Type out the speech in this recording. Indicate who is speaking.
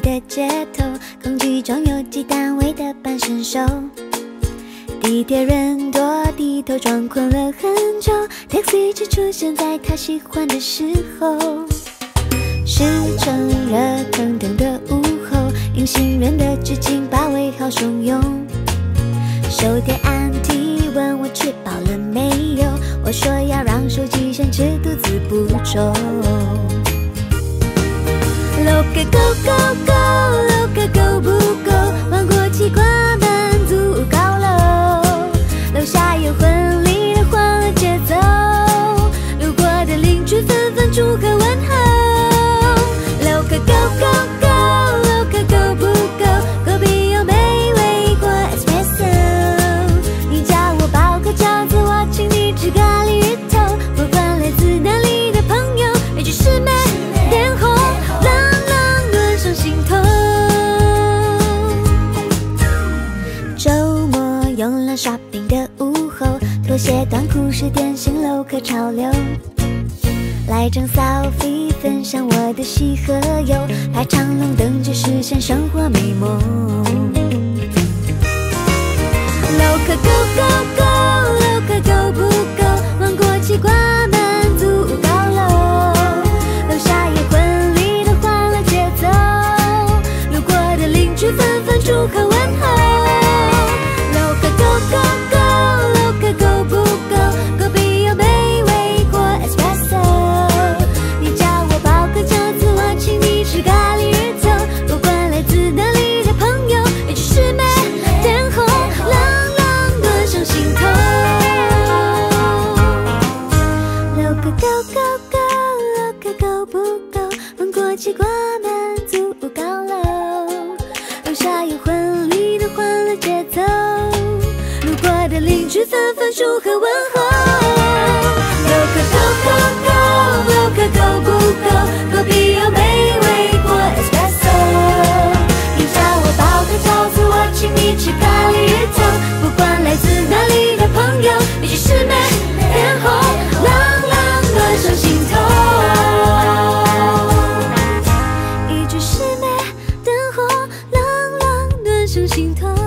Speaker 1: 的街头，空气中有鸡蛋味的半生熟。地铁人多，低头装困了很久，taxi 只出现在他喜欢的时候。是趁热腾腾的午后，隐形人的剧情包围好汹涌。手电按提问我吃饱了没有，我说要让手机先吃，肚子不重。Shopping 的午后，拖鞋短裤是典型 low 客潮流。来张 selfie 分享我的喜和忧，排长龙等着实现生活美梦。Look go go go，Look go 不够，玩过奇怪满足高楼，楼下有婚礼的欢乐节奏，路过的邻居纷纷祝贺我玩过奇怪满足高楼，楼下有婚礼的欢乐节奏，路过的邻居纷纷祝贺问候。是心头。